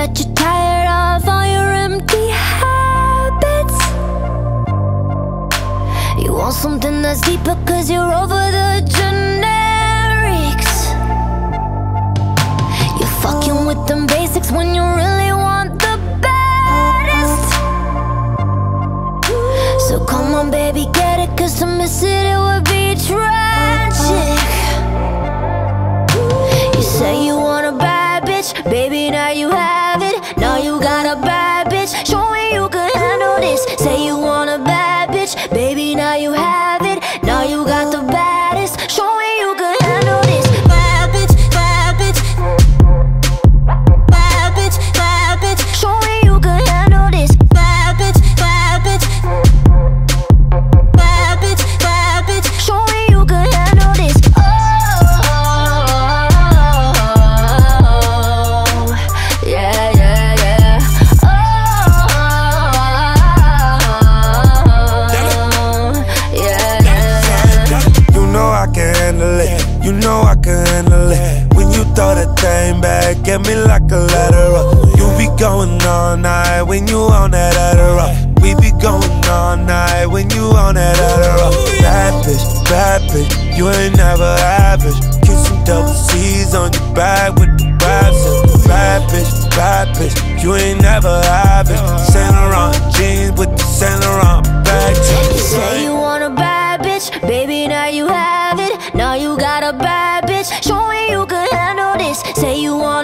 that you're tired of all your empty habits. You want something that's deeper cause you're over the generics. You're fucking with them basics when you really want the baddest. So come on, baby, get it, cause to miss it, it would be tragic. Back, get me like a lateral. You be going all night when you on that Adderall. We be going all night when you on that Adderall. Bad bitch, bad bitch, you ain't never average. Kissing double C's on your back with the raps. Bad bitch, bad bitch, you ain't never average. Saint Laurent jeans with the Saint Laurent bag. You say you want a bad bitch, baby, now you have it. Now you got a bad bitch. Show me you can handle this. Say you want